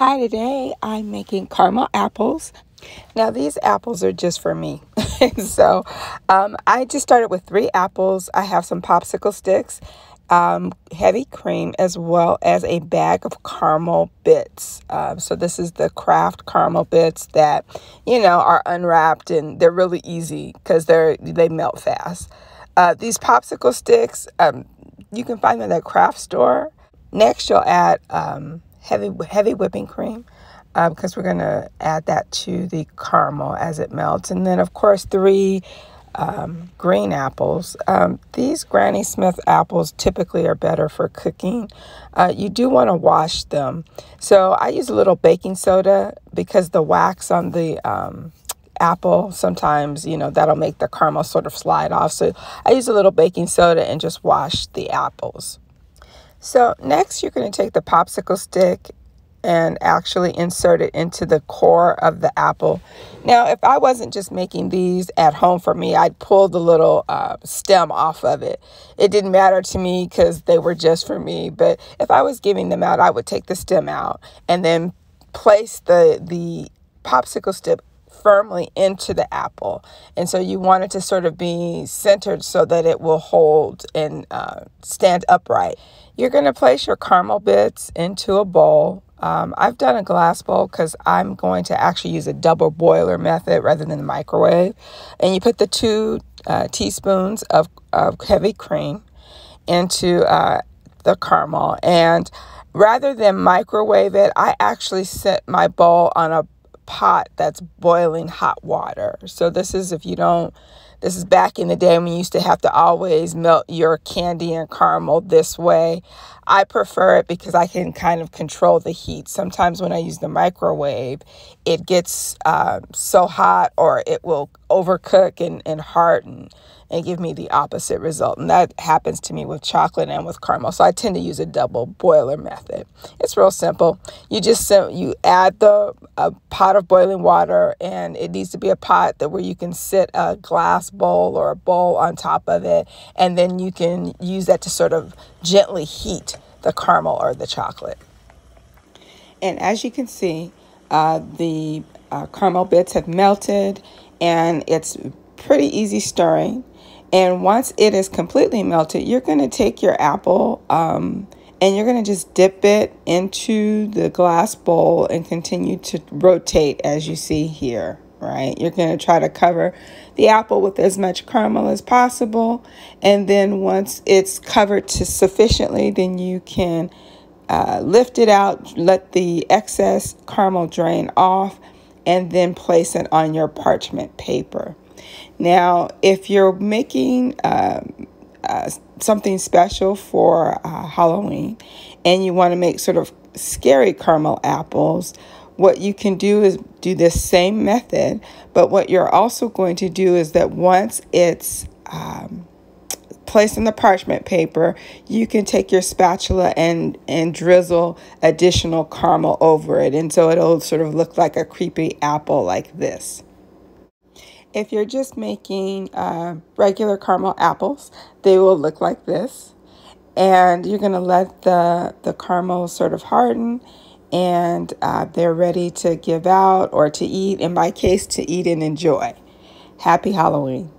Hi, today I'm making caramel apples. Now, these apples are just for me. so, um, I just started with three apples. I have some popsicle sticks, um, heavy cream, as well as a bag of caramel bits. Um, so, this is the Kraft caramel bits that, you know, are unwrapped and they're really easy because they're they melt fast. Uh, these popsicle sticks, um, you can find them at a craft store. Next, you'll add um, heavy heavy whipping cream uh, because we're going to add that to the caramel as it melts. And then, of course, three um, green apples. Um, these Granny Smith apples typically are better for cooking. Uh, you do want to wash them. So I use a little baking soda because the wax on the um, apple sometimes you know that'll make the caramel sort of slide off so i use a little baking soda and just wash the apples so next you're going to take the popsicle stick and actually insert it into the core of the apple. Now, if I wasn't just making these at home for me, I'd pull the little uh, stem off of it. It didn't matter to me because they were just for me. But if I was giving them out, I would take the stem out and then place the the popsicle stick firmly into the apple. And so you want it to sort of be centered so that it will hold and uh, stand upright. You're going to place your caramel bits into a bowl. Um, I've done a glass bowl because I'm going to actually use a double boiler method rather than the microwave. And you put the two uh, teaspoons of, of heavy cream into uh, the caramel. And rather than microwave it, I actually set my bowl on a pot that's boiling hot water. So this is if you don't this is back in the day when you used to have to always melt your candy and caramel this way. I prefer it because I can kind of control the heat. Sometimes when I use the microwave, it gets uh, so hot or it will overcook and, and harden and give me the opposite result. And that happens to me with chocolate and with caramel. So I tend to use a double boiler method. It's real simple. You just you add the a pot of boiling water and it needs to be a pot that where you can sit a glass bowl or a bowl on top of it and then you can use that to sort of gently heat the caramel or the chocolate. And as you can see, uh, the uh, caramel bits have melted and it's pretty easy stirring. And once it is completely melted, you're going to take your apple um, and you're going to just dip it into the glass bowl and continue to rotate as you see here, right? You're going to try to cover the apple with as much caramel as possible. And then once it's covered to sufficiently, then you can uh, lift it out, let the excess caramel drain off, and then place it on your parchment paper. Now, if you're making um, uh, something special for uh, Halloween and you want to make sort of scary caramel apples, what you can do is do this same method, but what you're also going to do is that once it's um, placed in the parchment paper, you can take your spatula and, and drizzle additional caramel over it. And so it'll sort of look like a creepy apple like this. If you're just making uh, regular caramel apples, they will look like this. And you're going to let the, the caramel sort of harden and uh, they're ready to give out or to eat. In my case, to eat and enjoy. Happy Halloween.